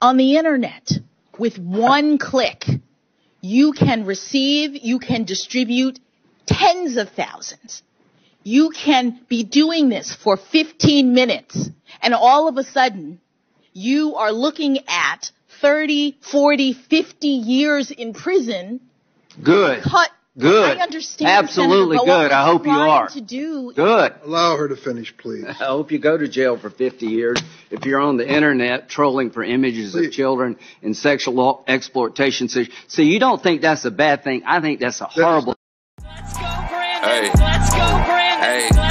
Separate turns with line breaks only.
on the internet with one click. You can receive, you can distribute tens of thousands. You can be doing this for 15 minutes and all of a sudden you are looking at 30, 40, 50 years in prison.
Good.
Cut.
Good.
I understand.
Absolutely
Senator,
good. I hope you
we're. To do
Good.
Allow her to finish, please.
I hope you go to jail for 50 years if you're on the internet trolling for images
Please.
of children in sexual exploitation. See, you don't think that's a bad thing. I think that's a horrible
Hey.